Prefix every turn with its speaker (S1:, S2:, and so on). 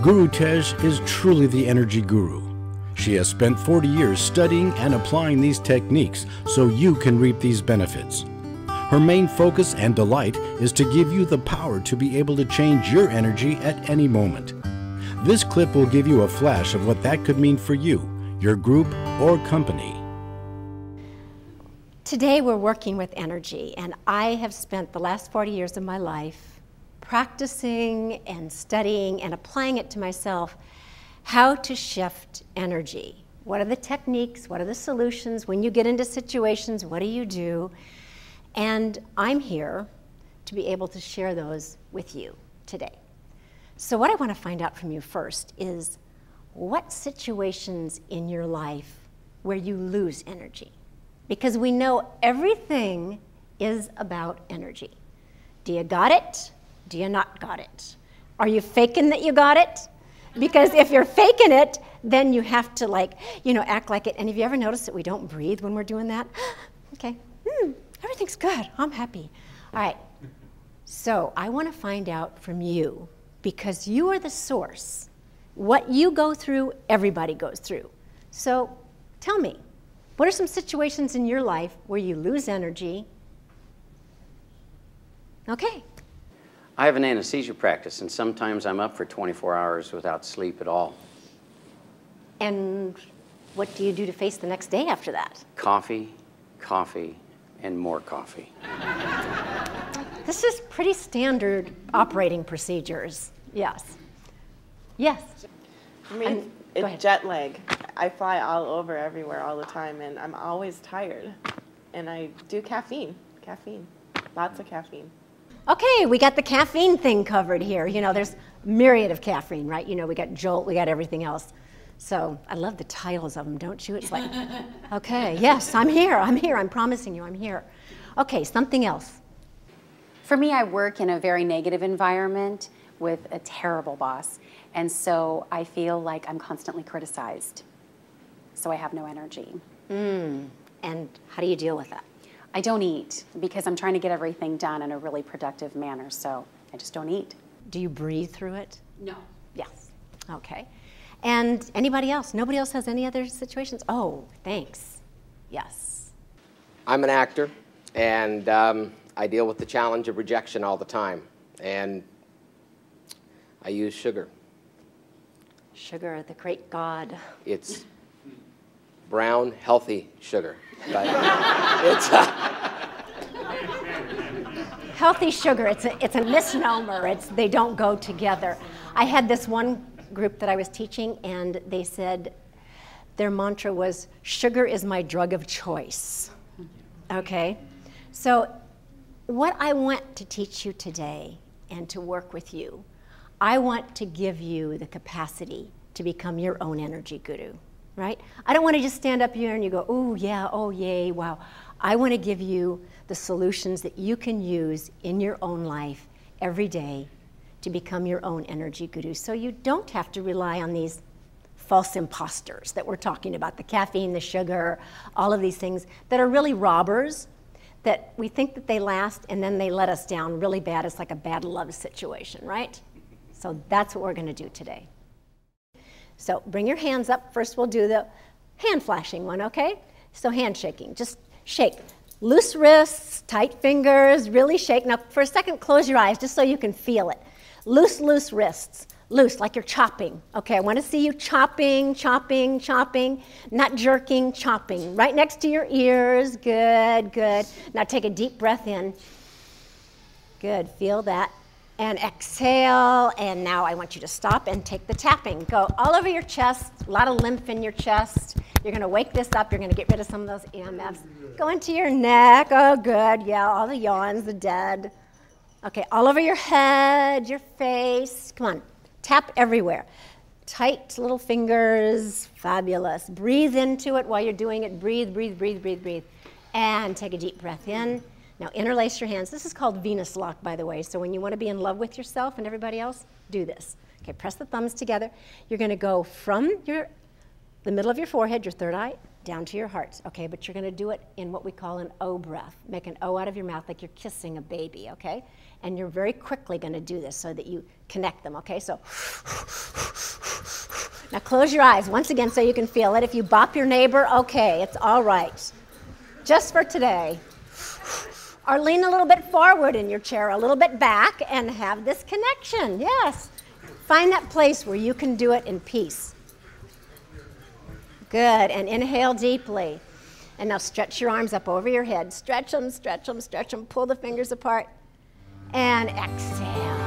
S1: Gurutej is truly the energy guru. She has spent 40 years studying and applying these techniques so you can reap these benefits. Her main focus and delight is to give you the power to be able to change your energy at any moment. This clip will give you a flash of what that could mean for you, your group, or company.
S2: Today we're working with energy, and I have spent the last 40 years of my life practicing and studying and applying it to myself how to shift energy. What are the techniques? What are the solutions? When you get into situations, what do you do? And I'm here to be able to share those with you today. So, what I want to find out from you first is what situations in your life where you lose energy? because we know everything is about energy. Do you got it? Do you not got it? Are you faking that you got it? Because if you're faking it, then you have to like, you know, act like it. And have you ever noticed that we don't breathe when we're doing that? okay, hmm, everything's good. I'm happy. All right. So I want to find out from you because you are the source. What you go through, everybody goes through. So tell me, what are some situations in your life where you lose energy? Okay.
S3: I have an anesthesia practice, and sometimes I'm up for 24 hours without sleep at all.
S2: And what do you do to face the next day after that?
S3: Coffee, coffee, and more coffee.
S2: This is pretty standard operating procedures. Yes. Yes.
S4: I mean, it's jet lag. I fly all over everywhere all the time, and I'm always tired. And I do caffeine, caffeine, lots of caffeine.
S2: Okay, we got the caffeine thing covered here. You know, there's myriad of caffeine, right? You know, we got Jolt, we got everything else. So I love the titles of them, don't you? It's like, okay, yes, I'm here, I'm here, I'm promising you, I'm here. Okay, something else.
S5: For me, I work in a very negative environment with a terrible boss. And so I feel like I'm constantly criticized. So I have no energy.
S2: Mm. And how do you deal with that?
S5: I don't eat because I'm trying to get everything done in a really productive manner. So I just don't eat.
S2: Do you breathe through it?
S5: No.
S2: Yes. Okay. And anybody else? Nobody else has any other situations? Oh, thanks. Yes.
S6: I'm an actor, and um, I deal with the challenge of rejection all the time. And I use sugar.
S2: Sugar, the great God.
S6: It's brown, healthy sugar. But it's uh,
S2: healthy sugar. It's a, it's a misnomer. It's, they don't go together. I had this one group that I was teaching, and they said their mantra was, Sugar is my drug of choice. Okay? So, what I want to teach you today and to work with you, I want to give you the capacity to become your own energy guru right? I don't want to just stand up here and you go, oh, yeah, oh, yay, wow. I want to give you the solutions that you can use in your own life every day to become your own energy guru. So you don't have to rely on these false imposters that we're talking about the caffeine, the sugar, all of these things that are really robbers that we think that they last and then they let us down really bad. It's like a bad love situation, right? So that's what we're going to do today. So bring your hands up. First, we'll do the hand flashing one, okay? So handshaking, just shake. Loose wrists, tight fingers, really shake. Now, for a second, close your eyes just so you can feel it. Loose, loose wrists. Loose, like you're chopping. Okay, I want to see you chopping, chopping, chopping, not jerking, chopping. Right next to your ears. Good, good. Now take a deep breath in. Good, feel that and exhale. And now I want you to stop and take the tapping. Go all over your chest, a lot of lymph in your chest. You're going to wake this up. You're going to get rid of some of those EMFs. Go into your neck. Oh, good. Yeah, all the yawns, the dead. Okay, all over your head, your face. Come on, tap everywhere. Tight little fingers. Fabulous. Breathe into it while you're doing it. Breathe, breathe, breathe, breathe, breathe. And take a deep breath in. Now interlace your hands. This is called Venus lock, by the way. So when you want to be in love with yourself and everybody else, do this. Okay, press the thumbs together. You're going to go from your the middle of your forehead, your third eye, down to your heart, okay? But you're gonna do it in what we call an O breath. Make an O out of your mouth like you're kissing a baby, okay? And you're very quickly gonna do this so that you connect them, okay? So, now close your eyes once again so you can feel it. If you bop your neighbor, okay, it's all right. Just for today. Or lean a little bit forward in your chair, a little bit back, and have this connection, yes. Find that place where you can do it in peace. Good. And inhale deeply. And now stretch your arms up over your head. Stretch them, stretch them, stretch them. Pull the fingers apart. And exhale.